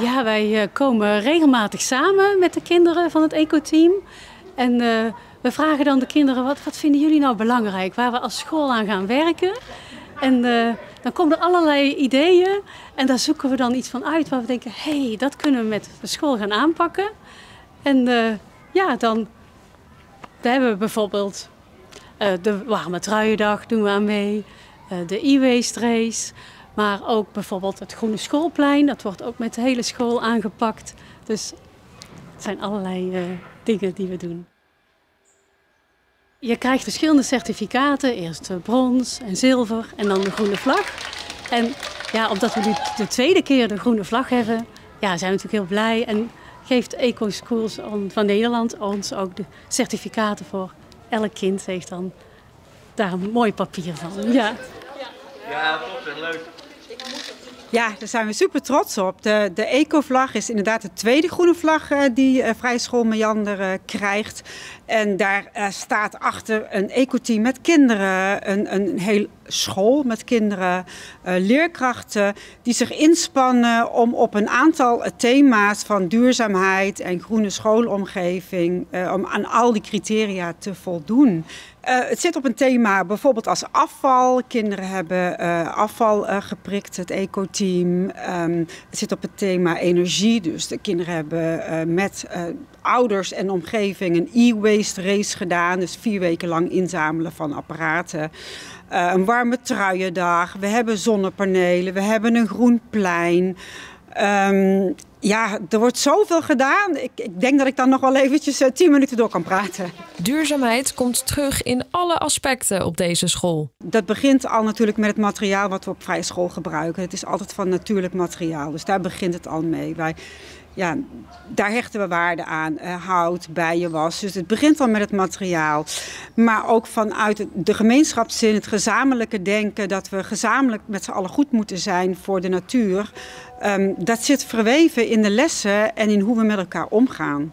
Ja, wij eh, komen regelmatig samen met de kinderen van het ecoteam. En uh, we vragen dan de kinderen, wat, wat vinden jullie nou belangrijk? Waar we als school aan gaan werken. En uh, dan komen er allerlei ideeën. En daar zoeken we dan iets van uit waar we denken, hé, hey, dat kunnen we met de school gaan aanpakken. En ja, dan hebben we bijvoorbeeld de warme truiendag doen we aan mee. de e-waste race. Maar ook bijvoorbeeld het Groene Schoolplein, dat wordt ook met de hele school aangepakt. Dus het zijn allerlei uh, dingen die we doen. Je krijgt verschillende certificaten, eerst brons en zilver en dan de groene vlag. En ja, omdat we nu de tweede keer de groene vlag hebben, ja, zijn we natuurlijk heel blij. En geeft Eco Schools van Nederland ons ook de certificaten voor. Elk kind heeft dan daar een mooi papier van. Ja, ja top en leuk. Ja, daar zijn we super trots op. De, de Eco-vlag is inderdaad de tweede groene vlag uh, die uh, Vrije School Meander uh, krijgt. En daar staat achter een ecoteam met kinderen, een, een heel school met kinderen, leerkrachten die zich inspannen om op een aantal thema's van duurzaamheid en groene schoolomgeving, om aan al die criteria te voldoen. Uh, het zit op een thema bijvoorbeeld als afval. Kinderen hebben uh, afval geprikt, het ecoteam. Um, het zit op het thema energie. Dus de kinderen hebben met ouders en omgeving een e-waste race gedaan. Dus vier weken lang inzamelen van apparaten. Warme truiendag. We hebben zonnepanelen. We hebben een groen plein. Um, ja, er wordt zoveel gedaan. Ik, ik, denk dat ik dan nog wel eventjes uh, tien minuten door kan praten. Duurzaamheid komt terug in alle aspecten op deze school. Dat begint al natuurlijk met het materiaal wat we op vrije school gebruiken. Het is altijd van natuurlijk materiaal, dus daar begint het al mee. Wij, ja, daar hechten we waarde aan. Uh, hout, bijenwas. Dus het begint al met het materiaal. Maar ook vanuit de gemeenschapszin, het gezamenlijke denken... dat we gezamenlijk met z'n allen goed moeten zijn voor de natuur... Um, dat zit verweven in de lessen en in hoe we met elkaar omgaan.